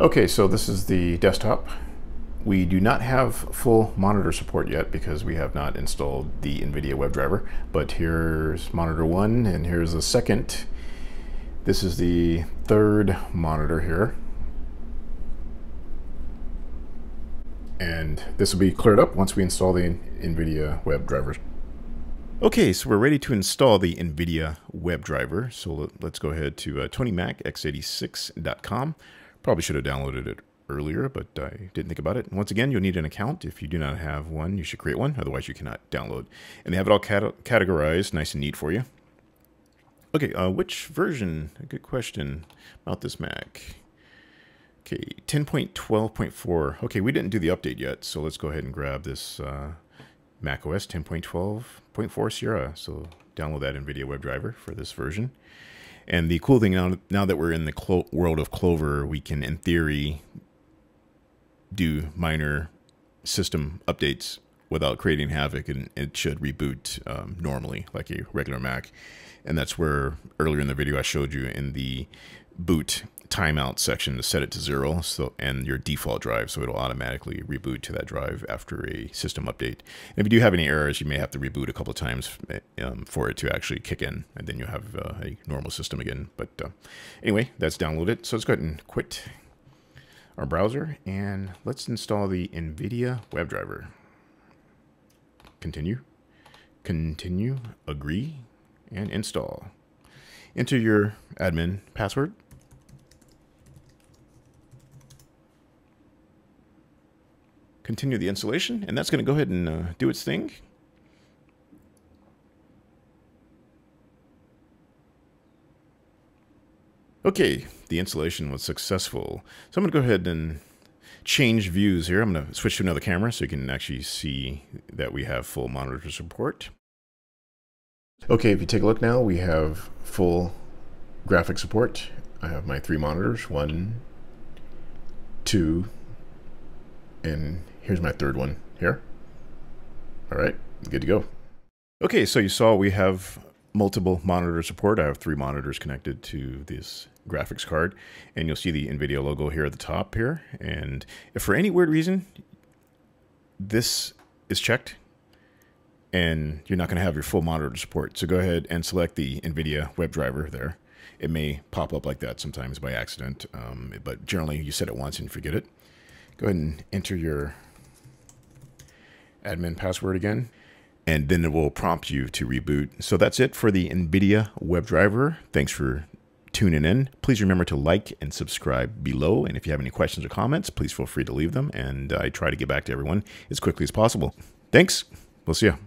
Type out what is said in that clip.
Okay, so this is the desktop. We do not have full monitor support yet because we have not installed the NVIDIA WebDriver, but here's monitor one and here's the second. This is the third monitor here. And this will be cleared up once we install the NVIDIA WebDriver. Okay, so we're ready to install the NVIDIA WebDriver. So let's go ahead to uh, TonyMacX86.com. Probably should have downloaded it earlier, but I didn't think about it. Once again, you'll need an account. If you do not have one, you should create one. Otherwise, you cannot download. And they have it all cat categorized, nice and neat for you. Okay, uh, which version? A good question about this Mac. Okay, 10.12.4. Okay, we didn't do the update yet, so let's go ahead and grab this uh, Mac OS 10.12.4 Sierra. So download that NVIDIA WebDriver for this version. And the cool thing now, now that we're in the world of Clover, we can, in theory, do minor system updates without creating havoc, and it should reboot um, normally like a regular Mac. And that's where earlier in the video I showed you in the boot timeout section to set it to zero so and your default drive so it'll automatically reboot to that drive after a system update. And if you do have any errors you may have to reboot a couple of times um, for it to actually kick in and then you have uh, a normal system again. But uh, anyway that's downloaded. So let's go ahead and quit our browser and let's install the NVIDIA WebDriver continue. Continue agree and install. Enter your admin password continue the installation, and that's going to go ahead and uh, do its thing. Okay, the installation was successful. So I'm going to go ahead and change views here. I'm going to switch to another camera so you can actually see that we have full monitor support. Okay, if you take a look now, we have full graphic support. I have my three monitors, one, two, and here's my third one here. All right, good to go. Okay, so you saw we have multiple monitor support. I have three monitors connected to this graphics card, and you'll see the NVIDIA logo here at the top here. And if for any weird reason this is checked, and you're not going to have your full monitor support, so go ahead and select the NVIDIA WebDriver there. It may pop up like that sometimes by accident, um, but generally you set it once and forget it. Go ahead and enter your admin password again, and then it will prompt you to reboot. So that's it for the NVIDIA WebDriver. Thanks for tuning in. Please remember to like and subscribe below. And if you have any questions or comments, please feel free to leave them. And I try to get back to everyone as quickly as possible. Thanks. We'll see you.